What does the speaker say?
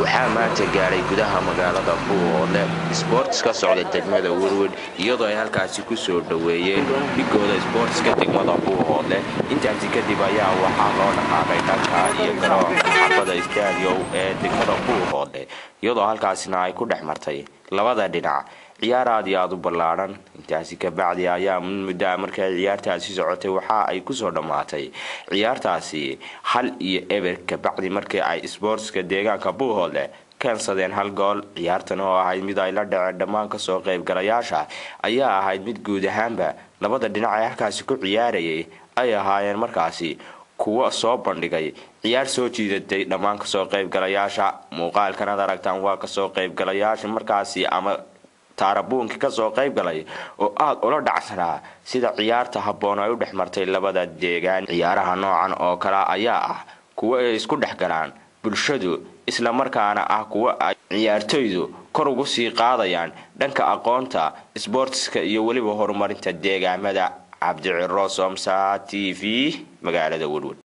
waxaa maanta gaadhay gudaha magaalada buuhoodle sboorts ka socda degmada werwed iyadoo ay halkaasi ku soo dhoweeyeen dhigooda sboortska degmada buuhoodle intaasi kadib ayaa waxaa loo dhaqaaqay dhanka iyo garoonka xabada stadiyow ee degmada buuhoodle iyadoo halkaasina ay ku dhex martay labada dhinac. Ciyaar aad iyo aada u ballaadhan intaasi kabacdi ayaa muddaa markay ciyaartaasi socotay waxa ay ku soo dhammaatay. Ciyaartaasi hal iyo eber kabacdi markii ay sboortska deegaanka buuhoodle keensadeen hal gool. Ciyaartan oo ahayd mid ay la dhaceen dhammaan ka soo qaybgalayaasha ayaa ahayd mid guud ahaanba. Labada dhinac ee halkaasi ku ciyaarayay ay ahaayeen markaasi kuwa soo bandhigay. Ciyaar soo jiidatay dhammaan ka soo qaybgalayaasha muuqaalkan ad aragtaan waa ka soo qaybgalayaasha markaasi ama taarabuunkii ka soo qayb galay oo aada ula dhacsanaa sida ciyaarta habboon ay u dhex martay labada deegaan. Ciyaaraha noocan oo kale ayaa ah kuwo ay isku dhex galaan bulshadu islamarkaana ah kuwo ay ciyaartoydu kor ugu sii qaadayaan dhanka aqoonta sboortiska iyo weliba horumarinta deegaamada. Cabdiciro somsa t v magaalada werwed